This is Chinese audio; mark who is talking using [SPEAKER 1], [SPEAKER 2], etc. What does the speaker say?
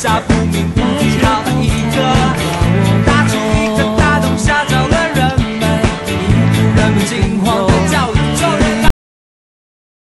[SPEAKER 1] 下不明不提让一个。大气一阵大动，吓着了人们，人们惊慌。